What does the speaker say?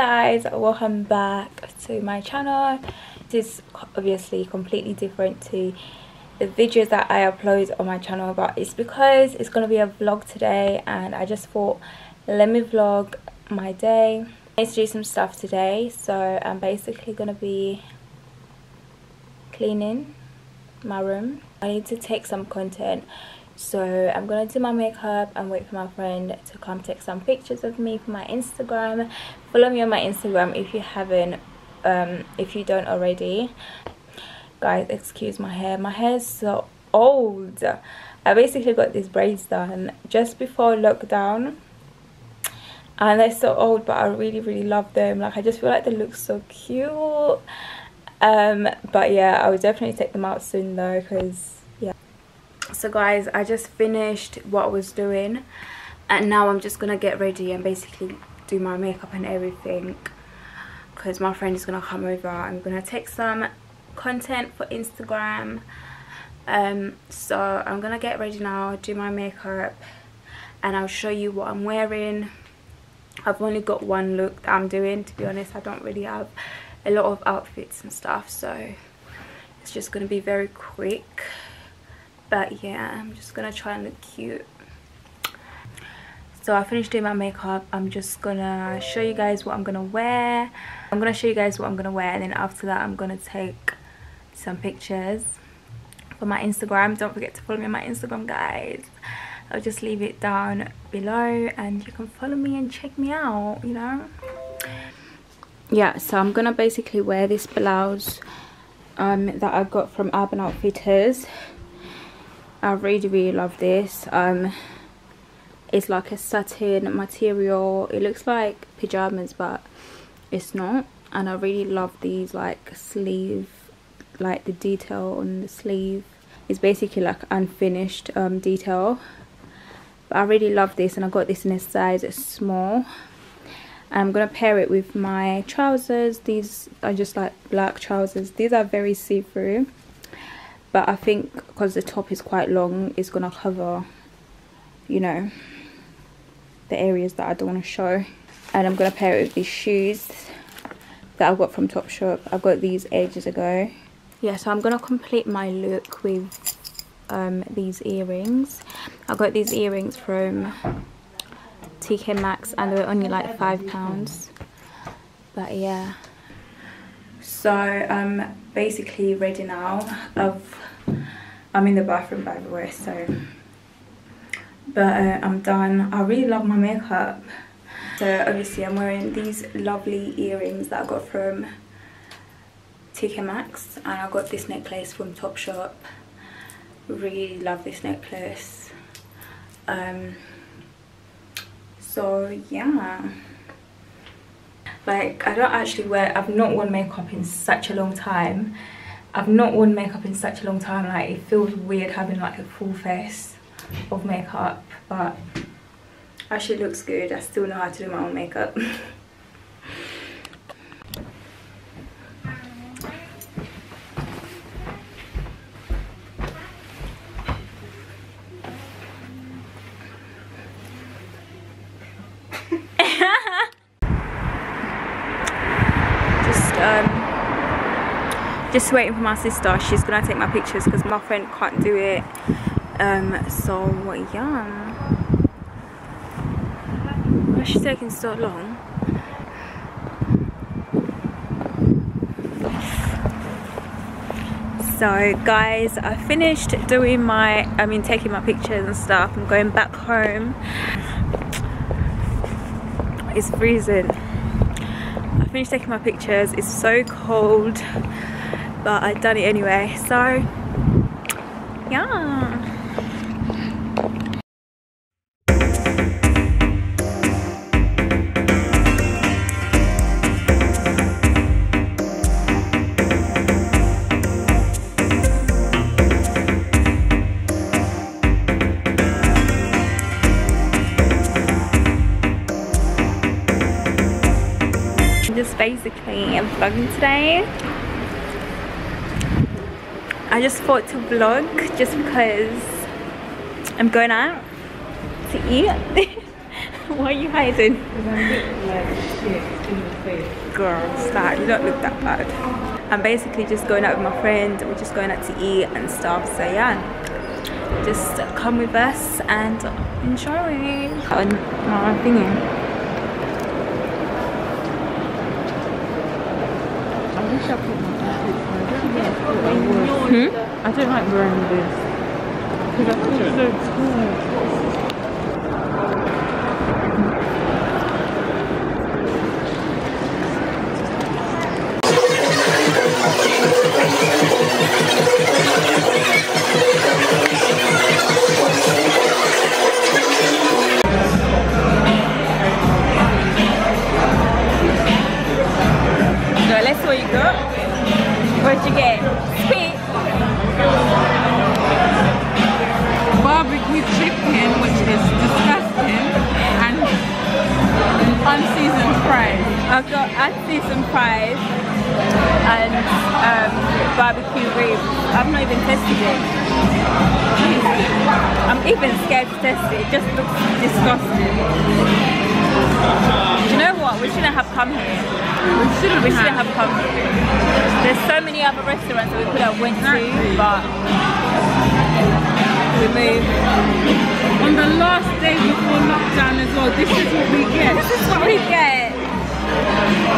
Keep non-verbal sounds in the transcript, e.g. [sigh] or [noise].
guys welcome back to my channel. This is obviously completely different to the videos that I upload on my channel but it's because it's gonna be a vlog today and I just thought let me vlog my day. I need to do some stuff today so I'm basically gonna be cleaning my room. I need to take some content so i'm gonna do my makeup and wait for my friend to come take some pictures of me for my instagram. Follow me on my instagram if you haven't um if you don't already. Guys excuse my hair. My hair is so old. I basically got these braids done just before lockdown. And they're so old but i really really love them. Like i just feel like they look so cute. Um but yeah i will definitely take them out soon though because so guys i just finished what i was doing and now i'm just gonna get ready and basically do my makeup and everything. Because my friend is gonna come over. I'm gonna take some content for instagram. Um so i'm gonna get ready now do my makeup and i'll show you what i'm wearing. I've only got one look that i'm doing to be honest. I don't really have a lot of outfits and stuff so it's just gonna be very quick but yeah i'm just gonna try and look cute. So i finished doing my makeup. I'm just gonna show you guys what i'm gonna wear. I'm gonna show you guys what i'm gonna wear and then after that i'm gonna take some pictures for my instagram. Don't forget to follow me on my instagram guys. I'll just leave it down below and you can follow me and check me out you know? Yeah so i'm gonna basically wear this blouse um, that i got from urban outfitters I really really love this. Um it's like a satin material. It looks like pajamas but it's not. And I really love these like sleeve like the detail on the sleeve. It's basically like unfinished um, detail. But I really love this and I got this in a size small. I'm gonna pair it with my trousers. These are just like black trousers. These are very see-through but I think because the top is quite long it's gonna cover you know the areas that I don't want to show. And I'm gonna pair it with these shoes that I got from Topshop. I got these ages ago. Yeah so I'm gonna complete my look with um, these earrings. I got these earrings from TK Maxx and they were only like five pounds. But yeah so I'm basically ready now. Of I'm in the bathroom by the way so. But uh, I'm done. I really love my makeup. So obviously I'm wearing these lovely earrings that I got from TK Maxx and I got this necklace from Topshop. Really love this necklace. Um so yeah like i don't actually wear i've not worn makeup in such a long time. I've not worn makeup in such a long time like it feels weird having like a full face of makeup but actually looks good. I still know how to do my own makeup [laughs] just waiting for my sister. She's gonna take my pictures because my friend can't do it. Um so yeah. Why is she taking so long? So guys i finished doing my i mean taking my pictures and stuff. I'm going back home. It's freezing. I finished taking my pictures. It's so cold but I'd done it anyway so yeah. Just basically I'm vlogging today I just thought to vlog just because I'm going out to eat. [laughs] Why are you hiding? Girl, stop. You don't look that bad. I'm basically just going out with my friend. We're just going out to eat and stuff. So yeah, just come with us and enjoy. On my oh, thingy. I wish I put my I don't Hmm? I don't like wearing this. Because I feel so tall. Barbecue chicken, which is disgusting, and unseasoned fries. I've got unseasoned fries and um, barbecue ribs. I've not even tested it. I'm even scared to test it. It just looks disgusting. Do you know what? We shouldn't have come here. We shouldn't We shouldn't have come here. There's so many other restaurants that we could have went to, but we moved. On the last day before lockdown as well, this is what we get. This is what we get.